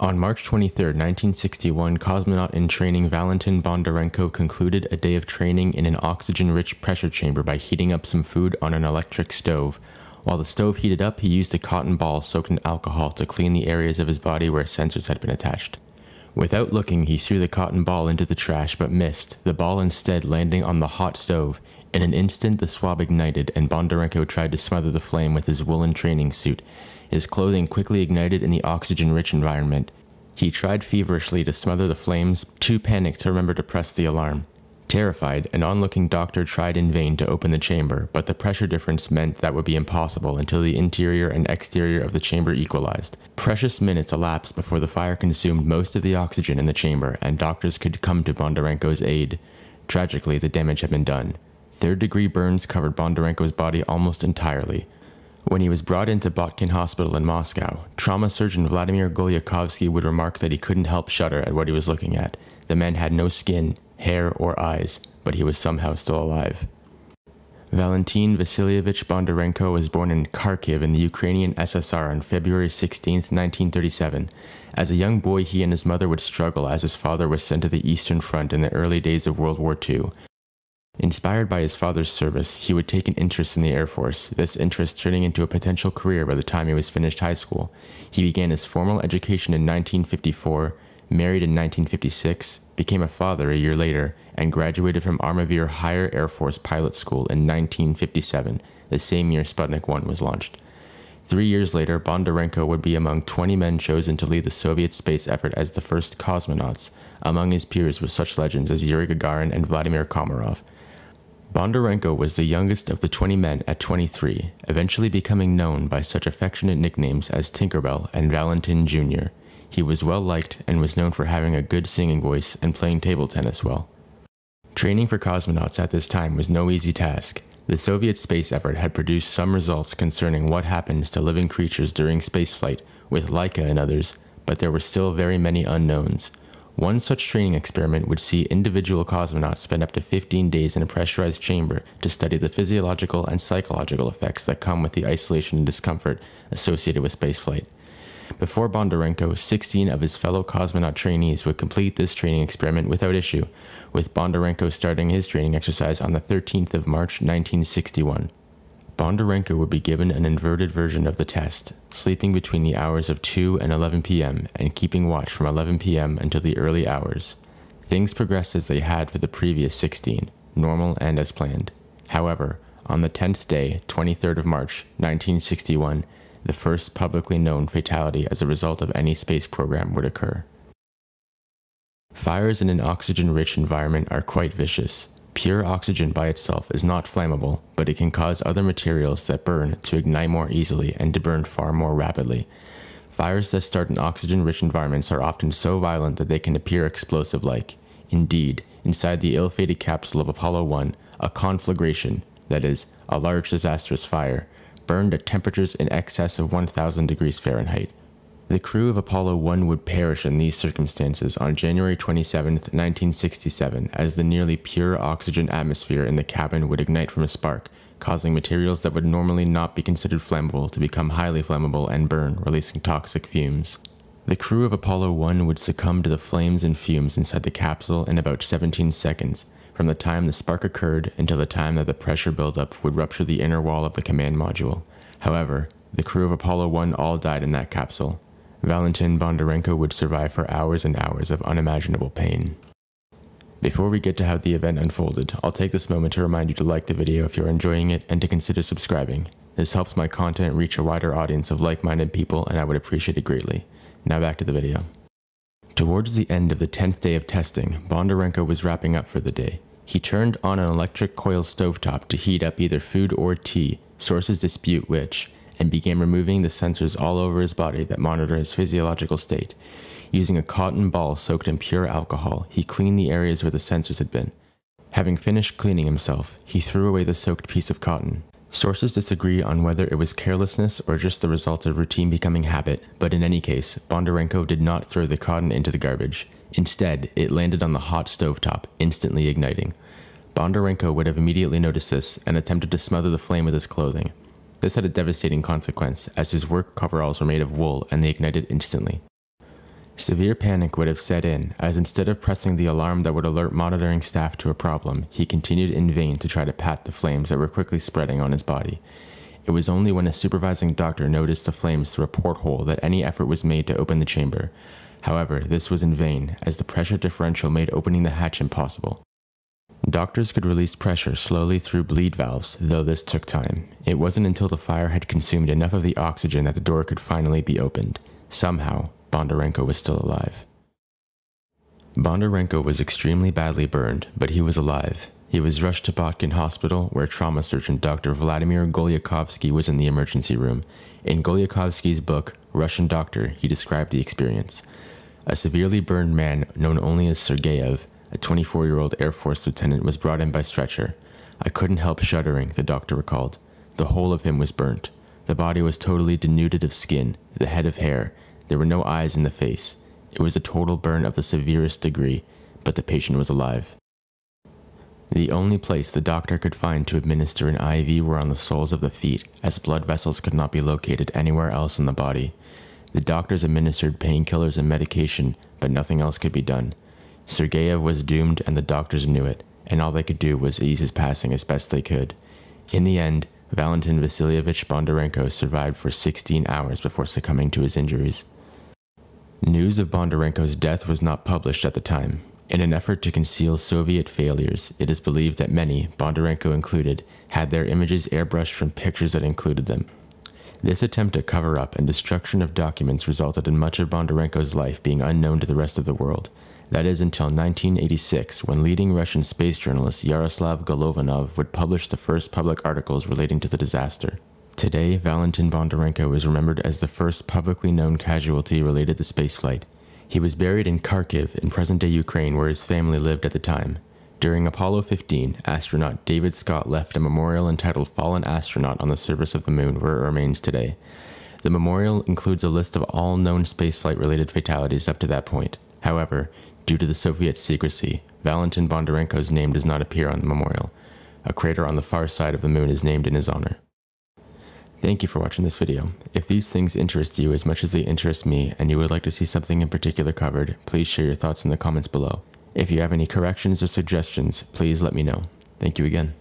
On March 23, 1961, cosmonaut in training Valentin Bondarenko concluded a day of training in an oxygen rich pressure chamber by heating up some food on an electric stove. While the stove heated up, he used a cotton ball soaked in alcohol to clean the areas of his body where sensors had been attached. Without looking, he threw the cotton ball into the trash but missed, the ball instead landing on the hot stove. In an instant, the swab ignited, and Bondarenko tried to smother the flame with his woolen training suit. His clothing quickly ignited in the oxygen rich environment. He tried feverishly to smother the flames, too panicked to remember to press the alarm. Terrified, an onlooking doctor tried in vain to open the chamber, but the pressure difference meant that would be impossible until the interior and exterior of the chamber equalized. Precious minutes elapsed before the fire consumed most of the oxygen in the chamber, and doctors could come to Bondarenko's aid. Tragically, the damage had been done. Third degree burns covered Bondarenko's body almost entirely. When he was brought into Botkin Hospital in Moscow, trauma surgeon Vladimir Golyakovsky would remark that he couldn't help shudder at what he was looking at. The man had no skin, hair, or eyes, but he was somehow still alive. Valentin Vasilievich Bondarenko was born in Kharkiv in the Ukrainian SSR on February 16, 1937. As a young boy, he and his mother would struggle as his father was sent to the Eastern Front in the early days of World War II. Inspired by his father's service, he would take an interest in the Air Force, this interest turning into a potential career by the time he was finished high school. He began his formal education in 1954, married in 1956, became a father a year later, and graduated from Armavir Higher Air Force Pilot School in 1957, the same year Sputnik 1 was launched. Three years later, Bondarenko would be among 20 men chosen to lead the Soviet space effort as the first cosmonauts. Among his peers were such legends as Yuri Gagarin and Vladimir Komarov. Bondarenko was the youngest of the 20 men at 23, eventually becoming known by such affectionate nicknames as Tinkerbell and Valentin Jr. He was well liked and was known for having a good singing voice and playing table tennis well. Training for cosmonauts at this time was no easy task. The Soviet space effort had produced some results concerning what happens to living creatures during spaceflight, with Laika and others, but there were still very many unknowns. One such training experiment would see individual cosmonauts spend up to 15 days in a pressurized chamber to study the physiological and psychological effects that come with the isolation and discomfort associated with spaceflight. Before Bondarenko, 16 of his fellow cosmonaut trainees would complete this training experiment without issue, with Bondarenko starting his training exercise on the 13th of March 1961. Bondarenko would be given an inverted version of the test, sleeping between the hours of 2 and 11 p.m. and keeping watch from 11 p.m. until the early hours. Things progressed as they had for the previous 16, normal and as planned. However, on the 10th day, 23rd of March, 1961, the first publicly known fatality as a result of any space program would occur. Fires in an oxygen rich environment are quite vicious, Pure oxygen by itself is not flammable, but it can cause other materials that burn to ignite more easily and to burn far more rapidly. Fires that start in oxygen rich environments are often so violent that they can appear explosive like. Indeed, inside the ill fated capsule of Apollo 1, a conflagration, that is, a large disastrous fire, burned at temperatures in excess of 1000 degrees Fahrenheit. The crew of Apollo 1 would perish in these circumstances on January 27, 1967, as the nearly pure oxygen atmosphere in the cabin would ignite from a spark, causing materials that would normally not be considered flammable to become highly flammable and burn, releasing toxic fumes. The crew of Apollo 1 would succumb to the flames and fumes inside the capsule in about 17 seconds, from the time the spark occurred until the time that the pressure buildup would rupture the inner wall of the command module. However, the crew of Apollo 1 all died in that capsule, Valentin Bondarenko would survive for hours and hours of unimaginable pain. Before we get to how the event unfolded, I'll take this moment to remind you to like the video if you're enjoying it and to consider subscribing. This helps my content reach a wider audience of like-minded people and I would appreciate it greatly. Now back to the video. Towards the end of the 10th day of testing, Bondarenko was wrapping up for the day. He turned on an electric coil stovetop to heat up either food or tea, sources dispute which, and began removing the sensors all over his body that monitor his physiological state. Using a cotton ball soaked in pure alcohol, he cleaned the areas where the sensors had been. Having finished cleaning himself, he threw away the soaked piece of cotton. Sources disagree on whether it was carelessness or just the result of routine becoming habit, but in any case, Bondarenko did not throw the cotton into the garbage. Instead, it landed on the hot stovetop, instantly igniting. Bondarenko would have immediately noticed this and attempted to smother the flame with his clothing. This had a devastating consequence, as his work coveralls were made of wool and they ignited instantly. Severe panic would have set in, as instead of pressing the alarm that would alert monitoring staff to a problem, he continued in vain to try to pat the flames that were quickly spreading on his body. It was only when a supervising doctor noticed the flames through a porthole that any effort was made to open the chamber. However, this was in vain, as the pressure differential made opening the hatch impossible. Doctors could release pressure slowly through bleed valves, though this took time. It wasn't until the fire had consumed enough of the oxygen that the door could finally be opened. Somehow, Bondarenko was still alive. Bondarenko was extremely badly burned, but he was alive. He was rushed to Botkin Hospital, where trauma surgeon Dr. Vladimir Golyakovsky was in the emergency room. In Golyakovsky's book, Russian Doctor, he described the experience. A severely burned man known only as Sergeyev a 24 year old Air Force lieutenant, was brought in by stretcher. I couldn't help shuddering, the doctor recalled. The whole of him was burnt. The body was totally denuded of skin, the head of hair. There were no eyes in the face. It was a total burn of the severest degree, but the patient was alive. The only place the doctor could find to administer an IV were on the soles of the feet, as blood vessels could not be located anywhere else in the body. The doctors administered painkillers and medication, but nothing else could be done. Sergeyev was doomed and the doctors knew it, and all they could do was ease his passing as best they could. In the end, Valentin Vasilyevich Bondarenko survived for 16 hours before succumbing to his injuries. News of Bondarenko's death was not published at the time. In an effort to conceal Soviet failures, it is believed that many, Bondarenko included, had their images airbrushed from pictures that included them. This attempt at cover up and destruction of documents resulted in much of Bondarenko's life being unknown to the rest of the world, that is until 1986, when leading Russian space journalist Yaroslav Golovanov would publish the first public articles relating to the disaster. Today, Valentin Bondarenko is remembered as the first publicly known casualty related to spaceflight. He was buried in Kharkiv in present-day Ukraine where his family lived at the time. During Apollo 15, astronaut David Scott left a memorial entitled Fallen Astronaut on the surface of the moon where it remains today. The memorial includes a list of all known spaceflight related fatalities up to that point. However, Due to the Soviet secrecy, Valentin Bondarenko's name does not appear on the memorial. A crater on the far side of the moon is named in his honor. Thank you for watching this video. If these things interest you as much as they interest me and you would like to see something in particular covered, please share your thoughts in the comments below. If you have any corrections or suggestions, please let me know. Thank you again.